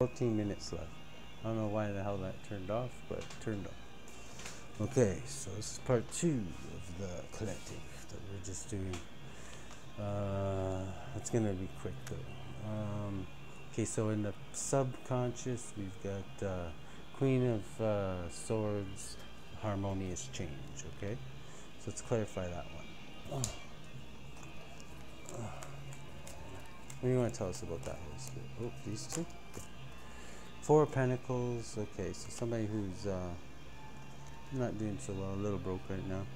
14 minutes left. I don't know why the hell that turned off, but turned off. Okay, so this is part two of the collective that we're just doing. Uh, it's gonna be quick though. Um, okay, so in the subconscious, we've got uh, Queen of uh, Swords, harmonious change. Okay, so let's clarify that one. What do you want to tell us about that? Oh, these two. Four of Pentacles. Okay, so somebody who's uh, not doing so well, a little broke right now,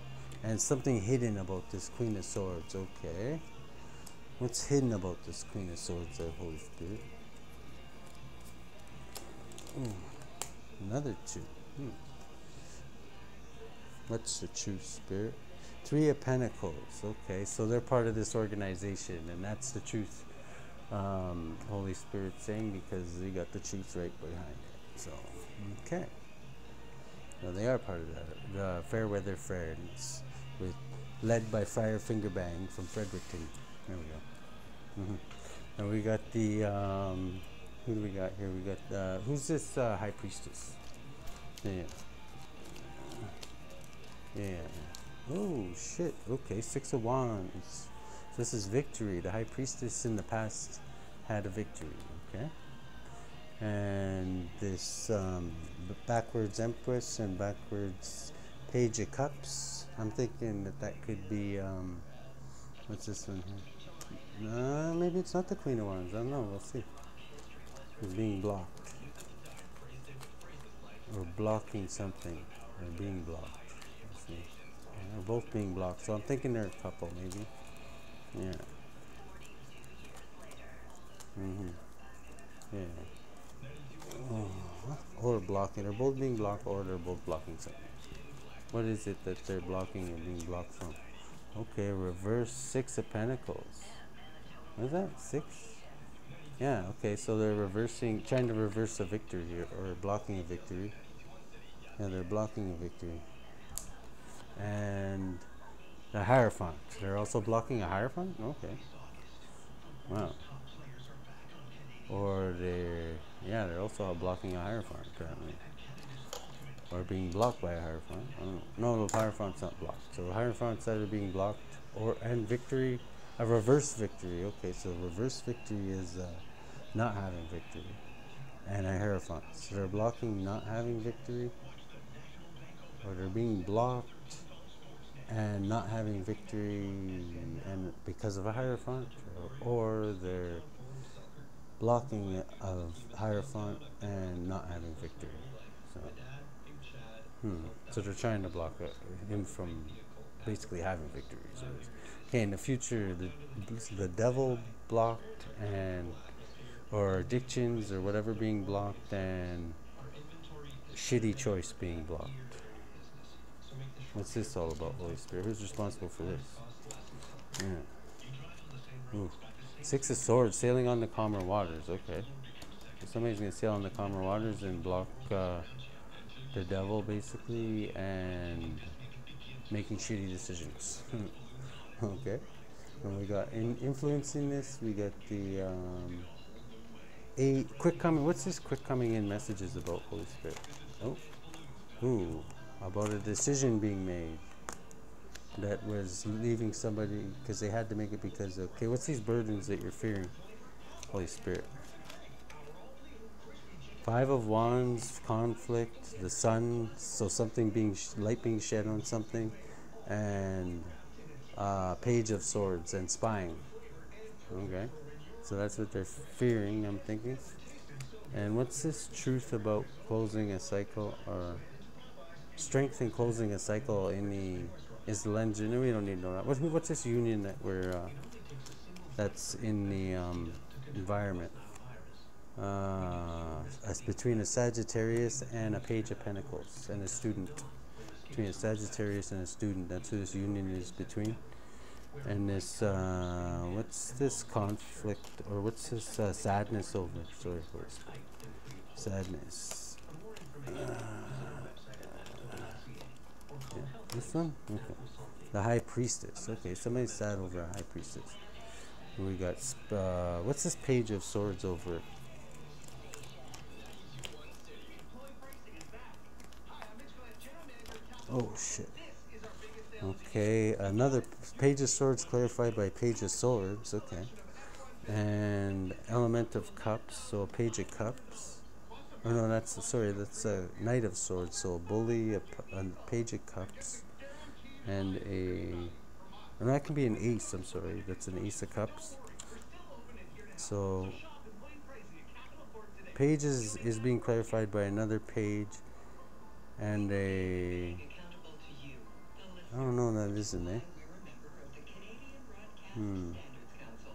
and something hidden about this Queen of Swords. Okay, what's hidden about this Queen of Swords? There, Holy Spirit. Hmm. Another two. Hmm. What's the true Spirit? Three of Pentacles. Okay, so they're part of this organization, and that's the truth um, Holy Spirit saying because you got the truth right behind it. So, okay. Well, they are part of the, the Fairweather Friends, with led by Friar Fingerbang from Fredericton. There we go. Mm-hmm. And we got the um, who do we got here? We got uh, who's this uh, High Priestess? Yeah. Yeah. Oh shit. Okay, Six of Wands. This is victory. The high priestess in the past had a victory, okay? And this um, backwards empress and backwards page of cups. I'm thinking that that could be, um, what's this one here? No, maybe it's not the queen of wands. I don't know. We'll see. It's being blocked. Or blocking something. Or being blocked. Let's see. Or both being blocked. So I'm thinking they're a couple, maybe. Yeah. Mm-hmm. Yeah. Oh, or blocking. They're both being blocked or they're both blocking something. What is it that they're blocking and being blocked from? Okay, reverse six of pentacles. What is that? Six? Yeah, okay, so they're reversing, trying to reverse a victory here, or blocking a victory. Yeah, they're blocking a victory. And the Hierophant. They're also blocking a Hierophant? Okay. Wow. Or they're, yeah, they're also blocking a Hierophant, apparently. Or being blocked by a Hierophant. Know. No, the Hierophant's not blocked. So the Hierophant's either being blocked or, and victory, a reverse victory. Okay, so reverse victory is uh, not having victory. And a Hierophant. So they're blocking not having victory. Or they're being blocked and not having victory and because of a hierophant or, or they're blocking of hierophant and not having victory so hmm. so they're trying to block him from basically having victory so okay in the future the, the devil blocked and or addictions or whatever being blocked and shitty choice being blocked What's this all about, Holy Spirit? Who's responsible for this? Yeah. Ooh. Six of Swords, sailing on the calmer waters. Okay. So somebody's going to sail on the calmer waters and block uh, the devil, basically, and making shitty decisions. okay. And we got in influencing this, we got the um, a quick coming. What's this quick coming in messages about, Holy Spirit? Oh. Ooh about a decision being made that was leaving somebody because they had to make it because okay what's these burdens that you're fearing? Holy spirit. Five of wands conflict the sun so something being light being shed on something and uh, page of swords and spying. Okay so that's what they're fearing i'm thinking. And what's this truth about closing a cycle or strength in closing a cycle in the is the legend. We don't need that. What, what's this union that we're uh, that's in the um, environment? Uh, it's between a Sagittarius and a Page of Pentacles and a student. Between a Sagittarius and a student. That's who this union is between. And this, uh, what's this conflict or what's this uh, sadness over? Sorry, for sadness. Uh, this one? Okay. The High Priestess. Okay, somebody's sad over a High Priestess. We got, uh, what's this page of swords over? Oh, shit. Okay, another page of swords clarified by page of swords. Okay. And element of cups, so a page of cups. Oh no, that's sorry. That's a knight of swords. So a bully, a, a page of cups, and a. And that can be an ace. I'm sorry. That's an ace of cups. So page is, is being clarified by another page and a I don't know that isn't it. Hmm.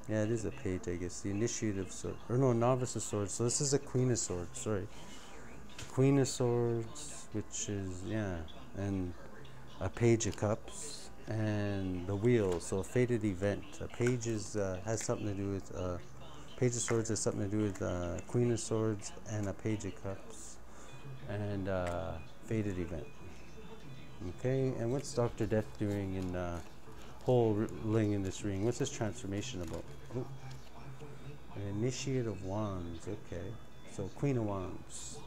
Yeah, it is a page, I guess. The initiative sword. Or no, novice of swords. So this is a queen of swords, sorry. Queen of swords, which is, yeah. And a page of cups. And the wheel. So a fated event. A page is, uh, has something to do with, uh, page of swords has something to do with uh, queen of swords and a page of cups. And uh, fated event. Okay, and what's Dr. Death doing in uh, ling in this ring? What's this transformation about? Oh. An initiate of wands, okay. So Queen of Wands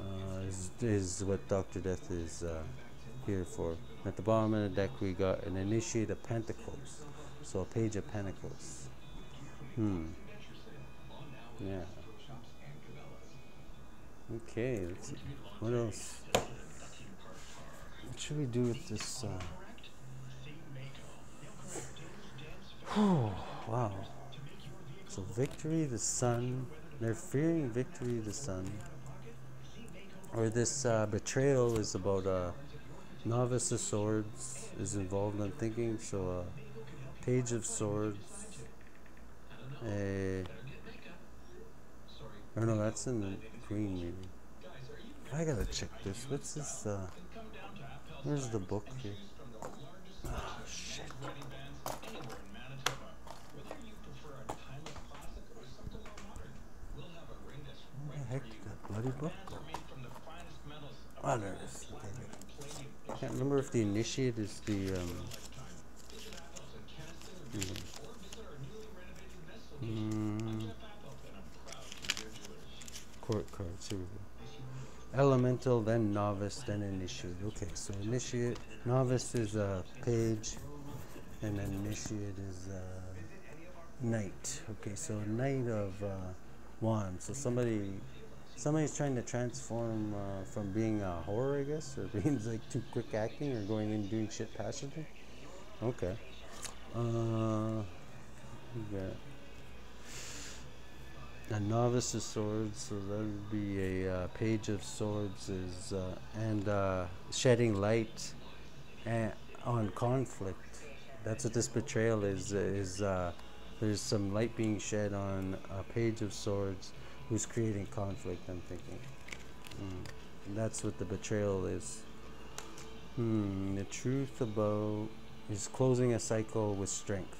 uh, is, is what Dr. Death is uh, here for. At the bottom of the deck we got an initiate of pentacles. So a page of pentacles. Hmm. Yeah. Okay. What else? What should we do with this? Uh... Oh, wow. So victory, the sun. They're fearing victory, the sun. Or this uh, betrayal is about a uh, novice of swords is involved. I'm thinking so. Uh, page of swords. A. Oh no, that's in the green maybe. I gotta check this. What's this? Uh, Where's the book here? Oh, shit. Where the heck did that bloody book? Oh, there it is. I can't remember if the initiate is the, um... Mm, court cards, here we go elemental, then novice, then initiate. Okay, so initiate, novice is a page, and then initiate is a knight. Okay, so knight of uh, wands. So somebody, somebody's trying to transform uh, from being a horror, I guess, or being like too quick acting, or going and doing shit passionately. Okay. Uh, a novice of swords, so that would be a uh, page of swords, is uh, and uh, shedding light and, on conflict. That's what this betrayal is. Is uh, there's some light being shed on a page of swords, who's creating conflict. I'm thinking. Mm. That's what the betrayal is. Hmm. The truth about is closing a cycle with strength.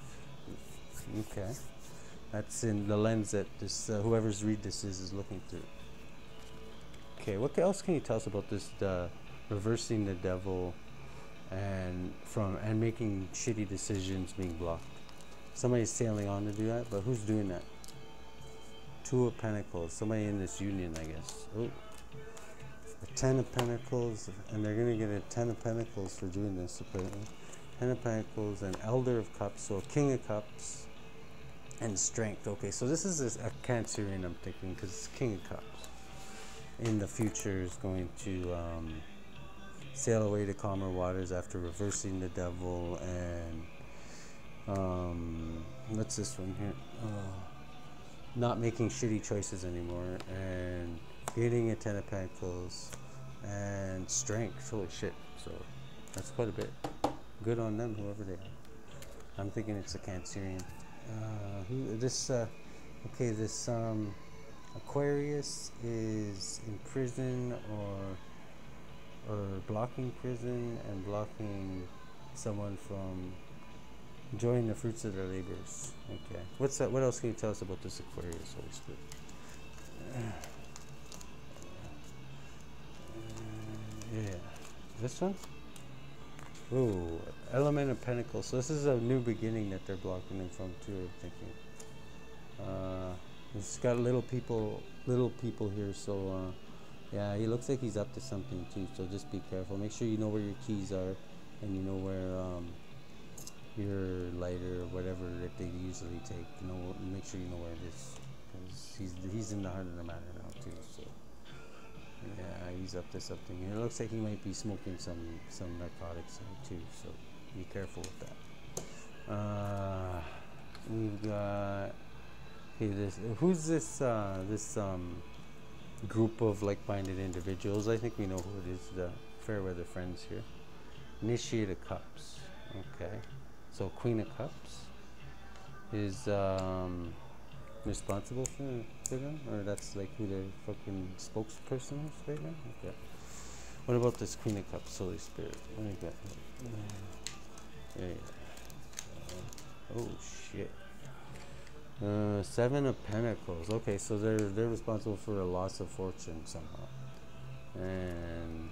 Okay. That's in the lens that this uh, whoever's read this is is looking through. Okay, what else can you tell us about this uh, reversing the devil and from and making shitty decisions being blocked? Somebody's sailing on to do that, but who's doing that? Two of Pentacles. Somebody in this union, I guess. Oh, a Ten of Pentacles, and they're gonna get a Ten of Pentacles for doing this. Apparently, Ten of Pentacles, and Elder of Cups, so King of Cups and strength. Okay, so this is a Cancerian I'm thinking because King of Cups in the future is going to um, sail away to calmer waters after reversing the devil and um, what's this one here? Uh, not making shitty choices anymore and getting a ten of pentacles and strength. Holy shit! So that's quite a bit. Good on them, whoever they are. I'm thinking it's a Cancerian. Uh, who, this, uh, okay, this um, Aquarius is in prison or, or blocking prison and blocking someone from enjoying the fruits of their labors. Okay. What's that? What else can you tell us about this Aquarius? Holy Spirit. Uh, yeah. This one? Ooh, Element of Pentacles. So this is a new beginning that they're blocking them from too. I'm thinking. Uh, it's got little people, little people here. So uh, Yeah, he looks like he's up to something too. So just be careful. Make sure you know where your keys are, and you know where um, your lighter or whatever that they usually take. You know, make sure you know where it is. Cause he's he's in the heart of the matter now too. So yeah, he's up to something. It looks like he might be smoking some some narcotics too. So be careful with that. Uh, we've got okay. This who's this? Uh, this um group of like-minded individuals. I think we know who it is. The Fairweather friends here. Initiate of Cups. Okay. So Queen of Cups is um, responsible for, for them, or that's like who their fucking spokesperson is right now. Okay. What about this Queen of Cups, Holy Spirit? What do you got? Oh shit. Uh, seven of Pentacles. Okay, so they're they're responsible for a loss of fortune somehow. And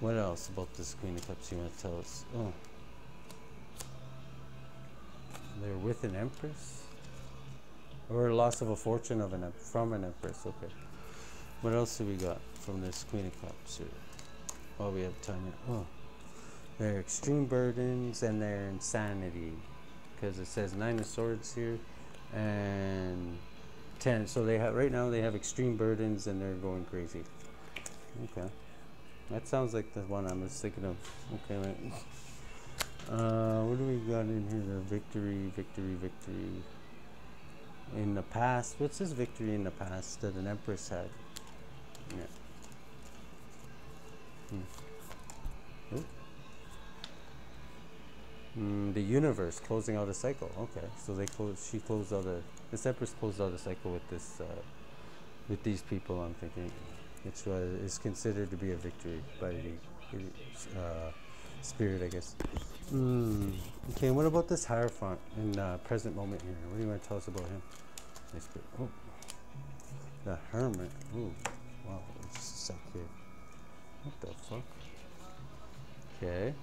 what else about this Queen of Cups you want to tell us? Oh, they're with an Empress, or loss of a fortune of an from an Empress. Okay. What else do we got from this Queen of Cups here? While we have time. Oh, their extreme burdens and their insanity because it says nine of swords here and 10 so they have right now they have extreme burdens and they're going crazy okay that sounds like the one i was thinking of okay right. Uh, what do we got in here the victory victory victory in the past what's this victory in the past that an empress had yeah hmm. Mm, the universe closing out a cycle. Okay, so they close. She closed out a. This empress closed out a cycle with this, uh, with these people. I'm thinking, which was is considered to be a victory by the uh, spirit, I guess. Mm, okay, what about this Hierophant in the present moment here? What do you want to tell us about him? Oh, the Hermit. Ooh, wow, it's so cute. What the fuck? Okay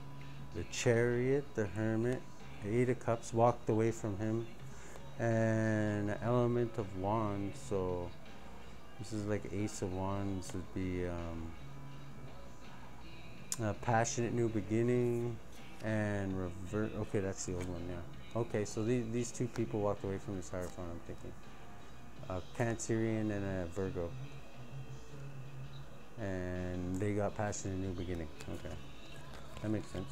the chariot, the hermit, the eight of cups walked away from him, and the element of wands. So this is like ace of wands would be um, a passionate new beginning and revert. Okay, that's the old one. Yeah. Okay, so these these two people walked away from this hierophant. I'm thinking a Cancerian and a Virgo, and they got passionate new beginning. Okay, that makes sense.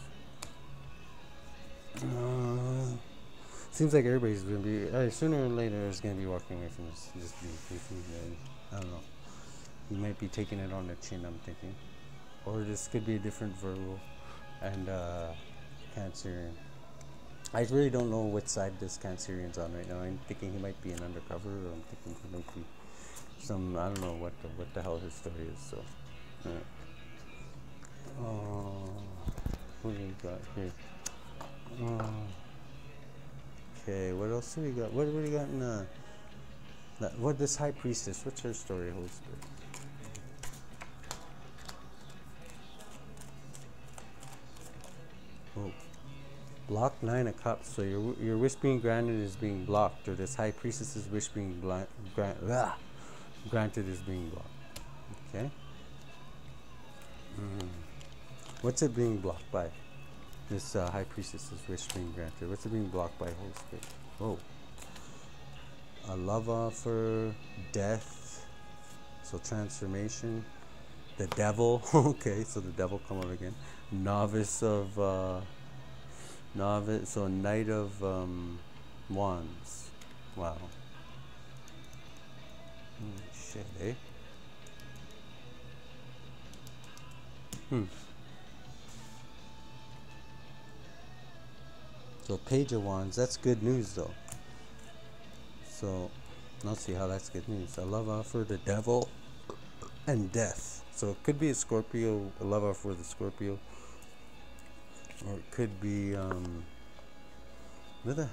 Uh, seems like everybody's gonna be uh, sooner or later is gonna be walking away from this. Just be I don't know. You might be taking it on the chin. I'm thinking, or this could be a different Virgo and uh, Cancerian. I really don't know which side this Cancerian's on right now. I'm thinking he might be an undercover, or I'm thinking he might be some. I don't know what the, what the hell his story is. So, yeah. Uh, what do we got here? Uh, okay, what else do we got? What do we got in uh, what this high priestess? What's her story, Holy Spirit? Block nine of cups. So your your wish being granted is being blocked, or this high priestess's wish being grant, granted is being blocked. Okay. Mm. What's it being blocked by? This uh, high priestess's wish being granted. What's it being blocked by Holy Spirit? Oh. A love offer, death, so transformation. The devil, okay, so the devil come up again. Novice of, uh, novice, so knight of um, wands. Wow. Hmm, shit, eh? Hmm. So Page of Wands, that's good news though. So let's see how that's good news. A love offer, the devil, and death. So it could be a Scorpio, a love offer with a Scorpio. Or it could be, um, where the hell?